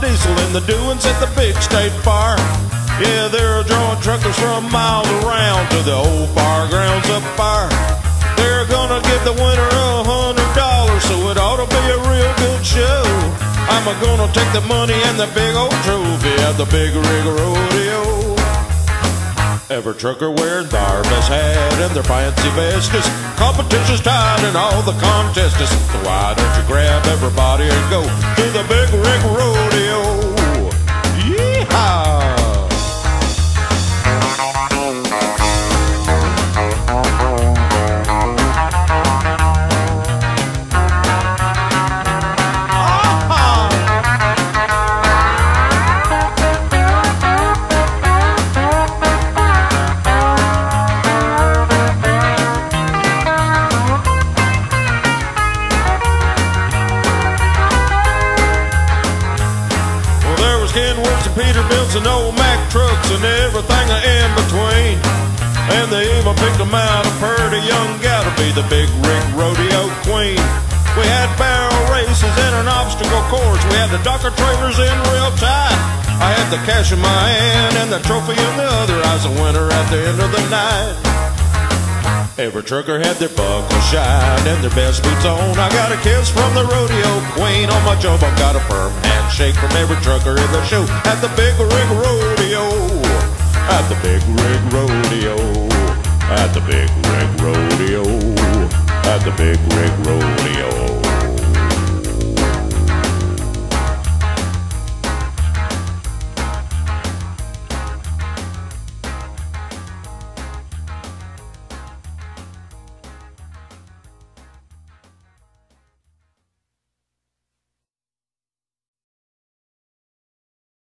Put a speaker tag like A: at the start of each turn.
A: whistle in the doings at the big state fair. Yeah, they're drawing truckers from miles around to the old fairgrounds up there. They're gonna give the winner a hundred dollars, so it ought to be a real good show. I'm gonna take the money and the big old trophy at the Big Rig Rodeo. Every trucker wearing their best hat and their fancy vest. Cause competition's tied and all the contests. So why don't you grab everybody and go to the Big There was and Peterbilts and old Mack trucks and everything in between. And they even picked them out a pretty young gal to be the big rig rodeo queen. We had barrel races and an obstacle course. We had the Docker trailers in real tight. I had the cash in my hand and the trophy in the other. I was a winner at the end of the night. Every trucker had their buckle shine and their best boots on. I got a kiss from the rodeo queen on my job. I got a firm handshake from every trucker in the show at the Big Rig Rodeo. At the Big Rig Rodeo. At the Big Rig Rodeo. At the Big Rig Rodeo.